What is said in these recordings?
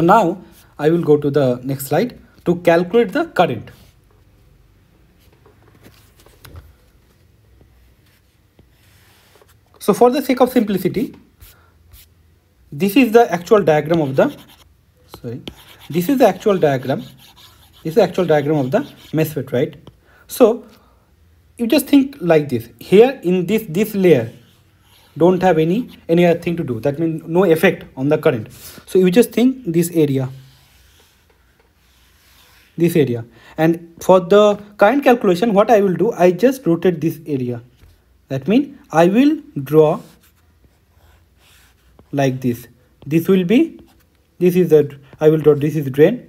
So now I will go to the next slide to calculate the current. So for the sake of simplicity, this is the actual diagram of the, sorry, this is the actual diagram. This is the actual diagram of the MESFET, right? So you just think like this. Here in this, this layer, don't have any any other thing to do. That means no effect on the current. So you just think this area. This area. And for the current calculation what i will do i just rotate this area. That means i will draw like this. This will be this is the i will draw this is drain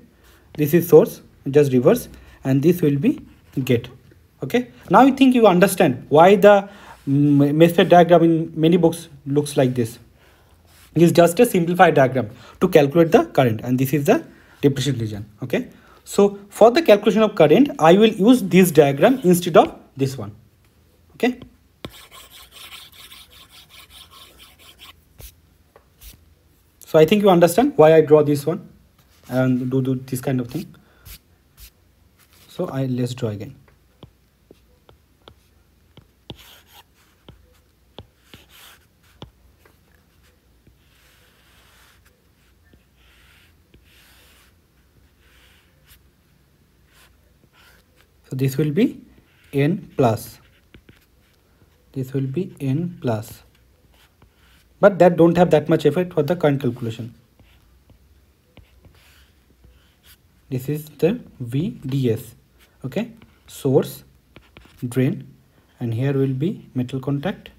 this is source just reverse and this will be gate. Okay? Now you think you understand why the MESFET diagram in many books looks like this. It is just a simplified diagram to calculate the current and this is the depletion region. Okay. So for the calculation of current, I will use this diagram instead of this one. Okay. So I think you understand why I draw this one and do, do this kind of thing. So I let's draw again. So this will be n plus. This will be n plus. But that don't have that much effect for the current calculation. This is the vds okay? Source drain and here will be metal contact.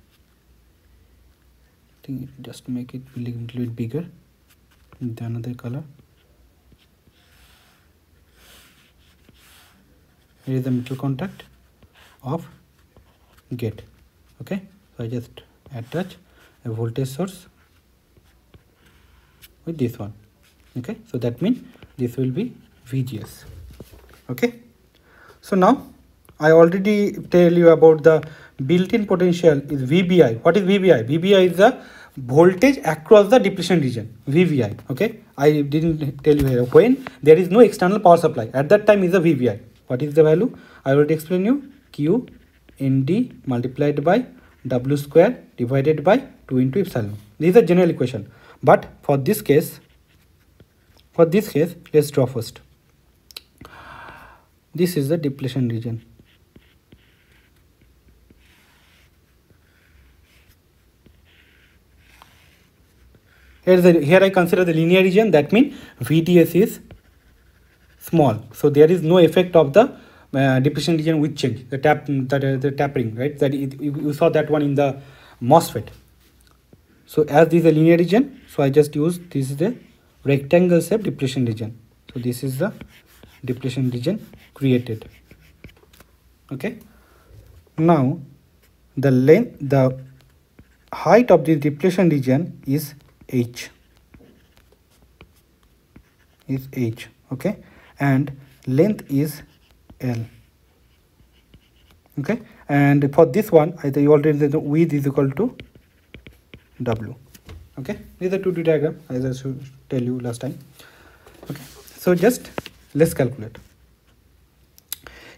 I think just make it a little bit bigger with another color is the metal contact of gate. Okay? So i just attach a voltage source with this one. Okay? So that means this will be vgs okay? So now i already tell you about the built-in potential is vbi what is vbi vbi is the voltage across the depletion region. Vbi okay? I didn't tell you when. There is no external power supply. At that time is a vbi what is the value? I already explained you. Q multiplied by w square divided by 2 into epsilon. This is a general equation. But for this case for this case let's draw first. This is the depletion region. Here, the, here I consider the linear region. That means VDS is small. So there is no effect of the uh, depletion region with change the tap that the tapering right? That it, you saw that one in the MOSFET. So as this is a linear region so I just use this is the rectangle shape depletion region. So this is the depletion region created. Okay? Now the length the height of the depletion region is h. Is h okay and length is L. Okay? And for this one I you already the width is equal to W. Okay? These are two D diagram as I should tell you last time. Okay? So just let's calculate.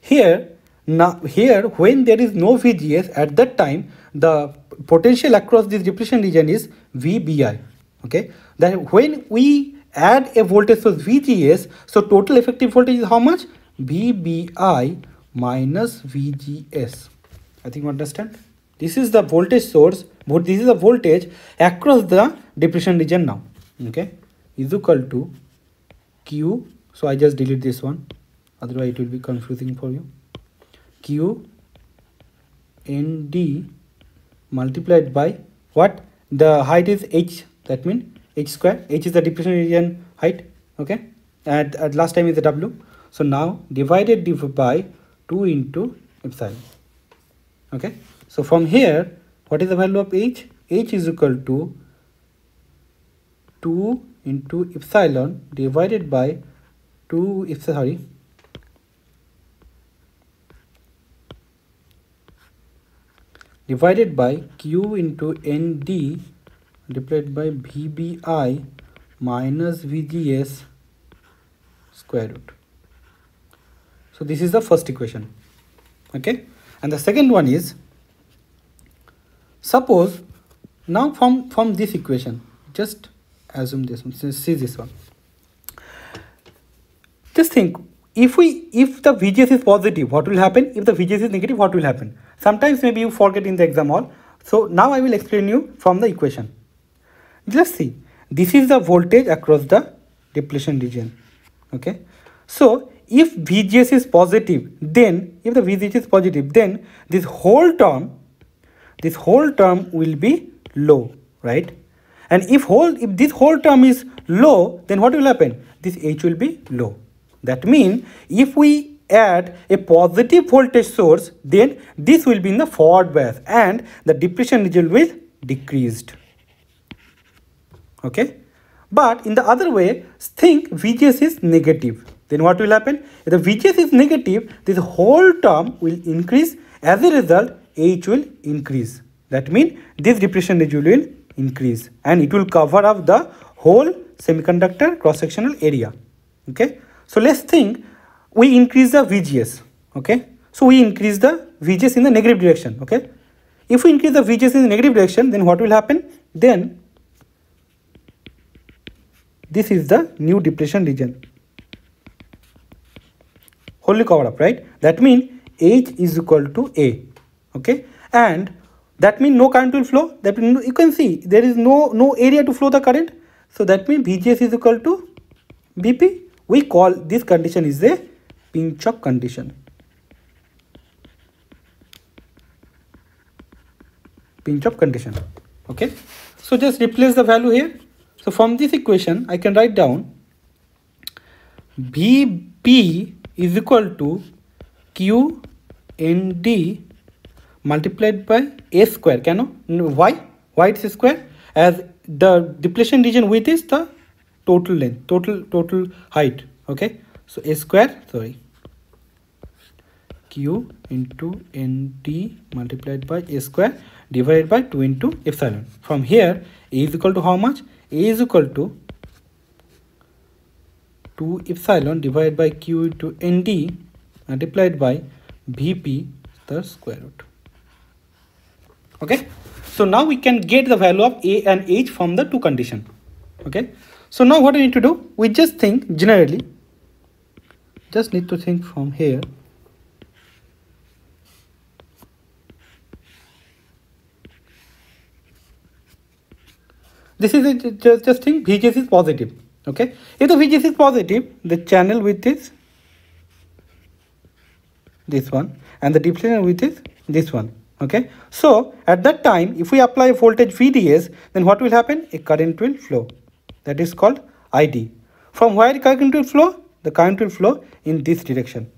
Here now here when there is no VGS at that time the potential across this depletion region is VBI okay? Then when we add a voltage source VGS. So total effective voltage is how much? VBI minus VGS. I think you understand. This is the voltage source. But this is the voltage across the depletion region now. Okay. Is equal to Q. So I just delete this one. Otherwise it will be confusing for you. Q ND multiplied by what? The height is H. That means h square. h is the depletion region height okay? And at last time is the w. So now divided by 2 into epsilon okay? So from here what is the value of h? h is equal to 2 into epsilon divided by 2 if sorry divided by q into nd multiplied by VBI minus vgs square root. So this is the first equation okay? And the second one is suppose now from from this equation just assume this one see this one. Just think if we if the vgs is positive what will happen? If the vgs is negative what will happen? Sometimes maybe you forget in the exam hall. So now i will explain you from the equation let's see. This is the voltage across the depletion region. Okay? So if vgs is positive then if the vgs is positive then this whole term this whole term will be low right? And if whole if this whole term is low then what will happen? This h will be low. That means if we add a positive voltage source, then this will be in the forward bias and the depletion region will decreased. Okay. But in the other way, think VGS is negative. Then what will happen? If the VGS is negative, this whole term will increase. As a result, H will increase. That means this depletion region will increase and it will cover up the whole semiconductor cross-sectional area. Okay. So let's think we increase the VGS. Okay. So we increase the VGS in the negative direction. Okay. If we increase the VGS in the negative direction, then what will happen? Then this is the new depletion region. Wholly covered up, right? That means H is equal to A. Okay. And that means no current will flow. That means you can see there is no no area to flow the current. So that means VGS is equal to VP we call this condition is a pinch-off condition. Pinch-off condition. Okay. So just replace the value here. So from this equation, I can write down VP is equal to QND multiplied by A square. Can you? why? Why it's square? As the depletion region width is the total length total total height okay so a square sorry q into nd multiplied by a square divided by 2 into epsilon from here a is equal to how much a is equal to 2 epsilon divided by q into nd multiplied by vp the square root okay so now we can get the value of a and h from the two condition okay so now what I need to do? We just think generally, just need to think from here. This is just, just think VGS is positive. Okay. If the VGS is positive, the channel width is this one and the depletion width is this one. Okay. So at that time, if we apply voltage VDS, then what will happen? A current will flow that is called ID. From where current will flow? The current will flow in this direction.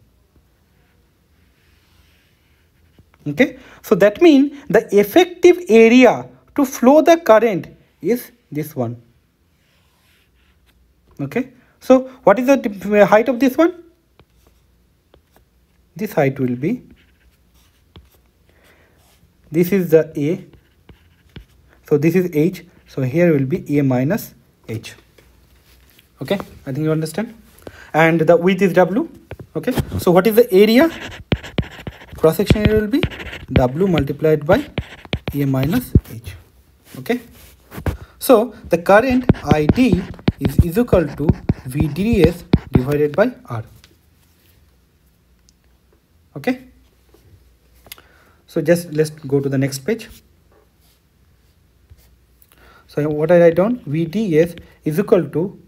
Okay, so that means the effective area to flow the current is this one. Okay, so what is the uh, height of this one? This height will be this is the A. So this is H. So here will be A minus h. Okay. I think you understand. And the width is w. Okay. So what is the area? Cross section area will be w multiplied by a minus h. Okay so the current id is, is equal to vds divided by r okay so just let's go to the next page so what I write down VDS is equal to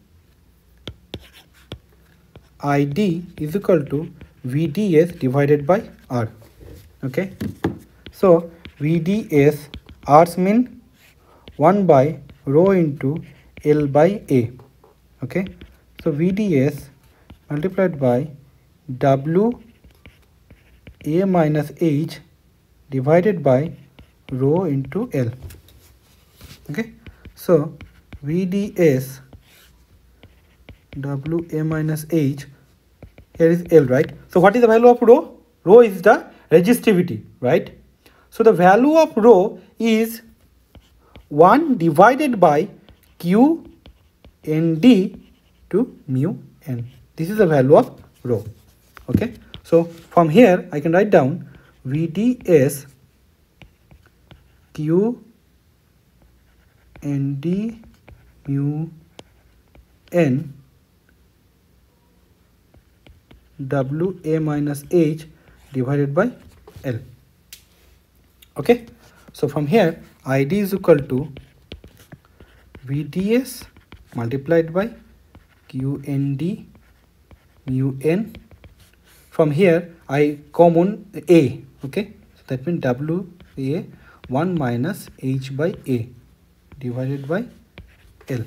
ID is equal to VDS divided by R. Okay. So VDS R's mean 1 by rho into L by A. Okay. So VDS multiplied by W A minus H divided by rho into L. Okay. So VDS WA minus H here is L right. So what is the value of rho? Rho is the resistivity right. So the value of rho is 1 divided by q n d to mu n. This is the value of rho. Okay? So from here i can write down vds q nd mu n w a minus h divided by l. Okay? So from here id is equal to vds multiplied by qnd mu n. From here i common a okay? So that means w a 1 minus h by a divided by l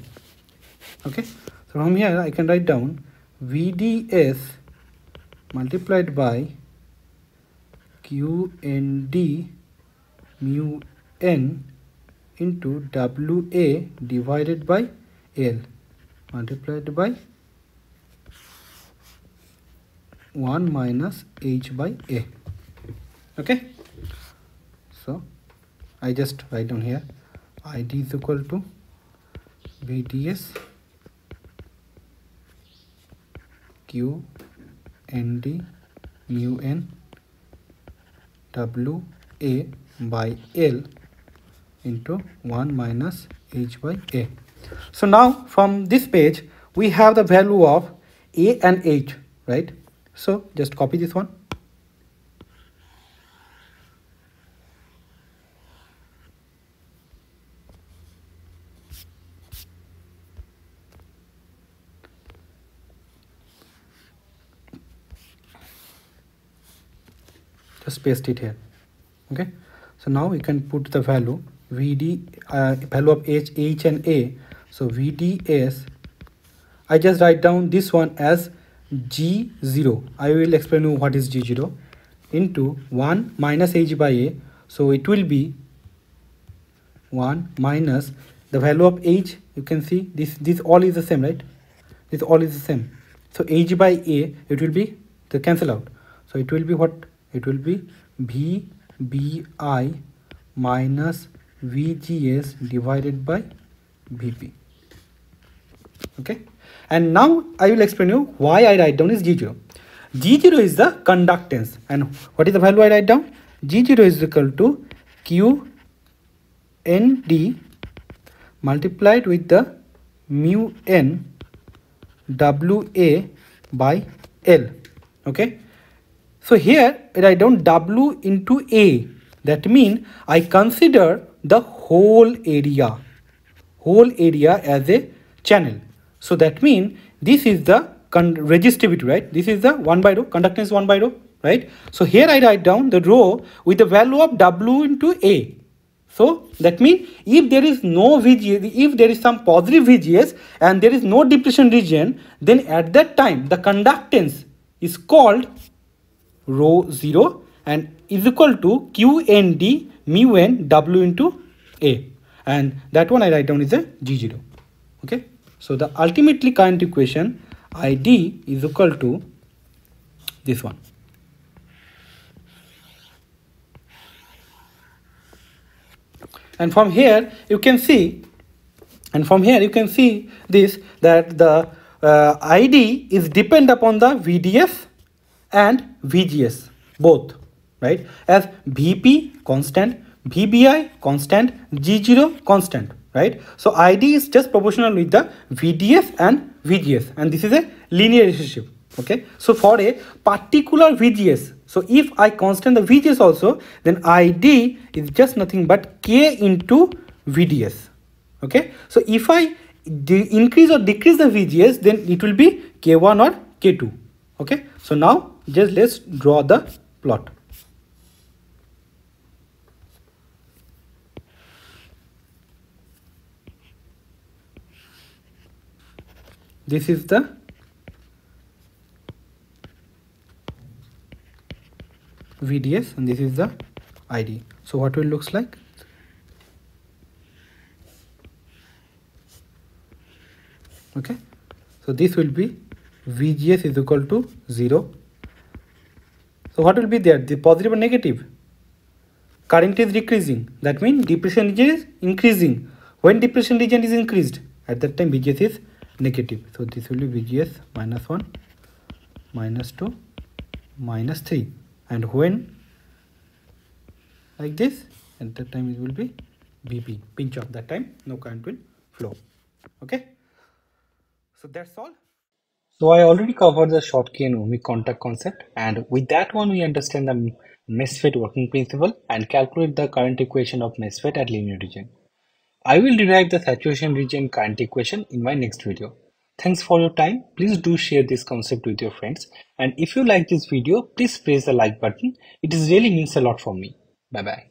okay? So from here i can write down vds multiplied by qnd mu n into wa divided by l multiplied by 1 minus h by a. Okay? So i just write down here id is equal to vds q nd mu n w a by l into 1 minus h by a. So now from this page we have the value of a and h right. So just copy this one. Just paste it here. Okay. So now we can put the value VD uh, value of H, H and A. So VDS, I just write down this one as G0. I will explain you what is G0 into 1 minus H by A. So it will be 1 minus the value of H. You can see this, this all is the same, right? This all is the same. So H by A, it will be the cancel out. So it will be what? It will be V B I minus VGS divided by VP. Okay. And now I will explain you why I write down is G0. G0 is the conductance. And what is the value I write down? G0 is equal to QND multiplied with the mu N WA by L. Okay. So here I write down W into A. That means I consider the whole area whole area as a channel. So that means this is the resistivity right? This is the 1 by rho conductance 1 by rho right? So here i write down the rho with the value of w into a. So that means if there is no VGS, if there is some positive VGS and there is no depletion region, then at that time the conductance is called rho 0 and is equal to QND mu n w into a. And that one I write down is a g0 okay? So the ultimately current equation id is equal to this one. And from here you can see and from here you can see this that the uh, id is depend upon the vds and vgs both right? As vp constant vbi constant g0 constant right? So id is just proportional with the vds and vgs and this is a linear relationship okay? So for a particular vgs so if i constant the vgs also then id is just nothing but k into vds okay? So if i increase or decrease the vgs then it will be k1 or k2 okay? So now just let's draw the plot this is the VDS and this is the ID. So what will looks like? Okay. So this will be VGS is equal to 0. So what will be there? The positive or negative? Current is decreasing. That means depletion region is increasing. When depletion region is increased, at that time VGS is negative. So this will be vgs minus 1 minus 2 minus 3 and when? Like this. At that time it will be vp. Pinch off that time no current will flow. Okay? So that's all. So I already covered the Schottky and ohmic contact concept. And with that one we understand the MESFET working principle and calculate the current equation of MESFET at linear region. I will derive the saturation region current equation in my next video. Thanks for your time. Please do share this concept with your friends. And if you like this video, please press the like button. It really means a lot for me. Bye bye.